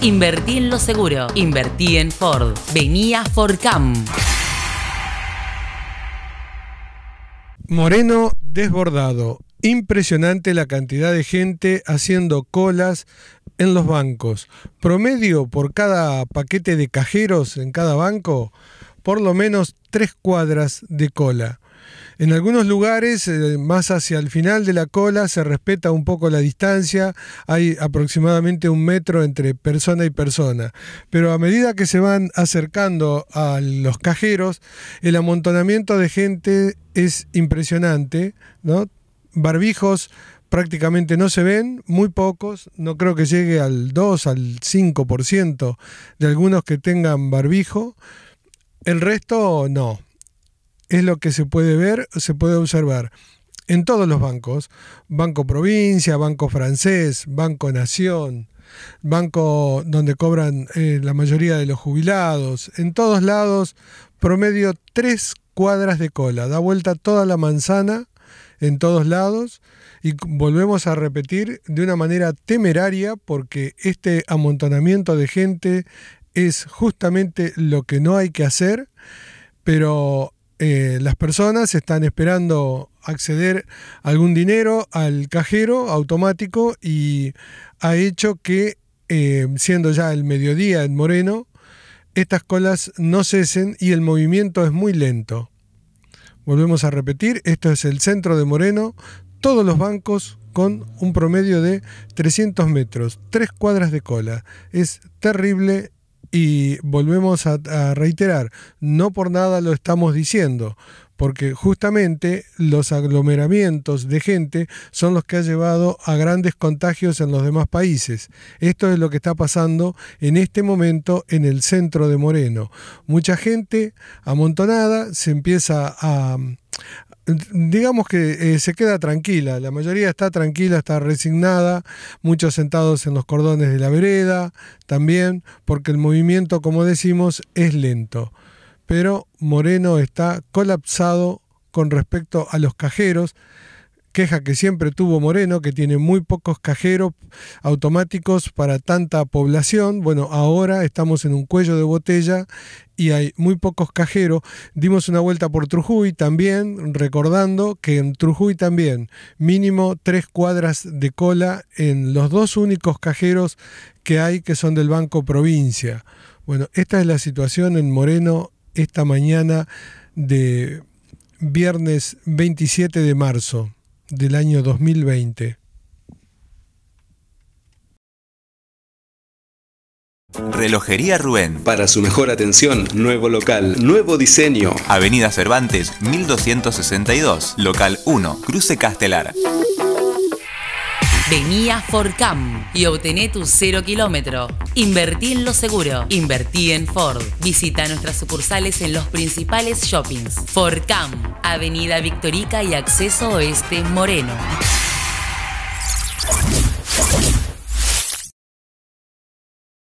Invertí en lo seguro. Invertí en Ford. Venía Forcam. Moreno desbordado. Impresionante la cantidad de gente haciendo colas en los bancos. Promedio por cada paquete de cajeros en cada banco, por lo menos tres cuadras de cola. En algunos lugares, eh, más hacia el final de la cola, se respeta un poco la distancia, hay aproximadamente un metro entre persona y persona. Pero a medida que se van acercando a los cajeros, el amontonamiento de gente es impresionante, ¿no? Barbijos prácticamente no se ven, muy pocos, no creo que llegue al 2, al 5% de algunos que tengan barbijo. El resto no, es lo que se puede ver, se puede observar en todos los bancos, Banco Provincia, Banco Francés, Banco Nación, banco donde cobran eh, la mayoría de los jubilados, en todos lados, promedio tres cuadras de cola, da vuelta toda la manzana en todos lados. Y volvemos a repetir de una manera temeraria porque este amontonamiento de gente es justamente lo que no hay que hacer, pero eh, las personas están esperando acceder algún dinero al cajero automático y ha hecho que, eh, siendo ya el mediodía en Moreno, estas colas no cesen y el movimiento es muy lento. Volvemos a repetir, esto es el centro de Moreno, todos los bancos con un promedio de 300 metros, tres cuadras de cola. Es terrible y volvemos a, reiterar, no por nada lo estamos diciendo, porque justamente los aglomeramientos de gente son los que han llevado a grandes contagios en los demás países. Esto es lo que está pasando en este momento en el centro de Moreno. Mucha gente amontonada se empieza a, digamos que eh, se queda tranquila, la mayoría está tranquila, está resignada, muchos sentados en los cordones de la vereda también, porque el movimiento, como decimos, es lento. Pero Moreno está colapsado con respecto a los cajeros, queja que siempre tuvo Moreno, que tiene muy pocos cajeros automáticos para tanta población. Bueno, ahora estamos en un cuello de botella y hay muy pocos cajeros. Dimos una vuelta por Trujuy también, recordando que en Trujuy también mínimo tres cuadras de cola en los dos únicos cajeros que hay que son del Banco Provincia. Bueno, esta es la situación en Moreno esta mañana de viernes 27 de marzo del año 2020. Relojería Rubén. Para su mejor atención, nuevo local, nuevo diseño. Avenida Cervantes, 1262, local 1, Cruce Castelar. Vení a Forcam y obtené tu cero kilómetro. Invertí en lo seguro. Invertí en Ford. Visita nuestras sucursales en los principales shoppings. Forcam, Avenida Victorica y Acceso Oeste Moreno.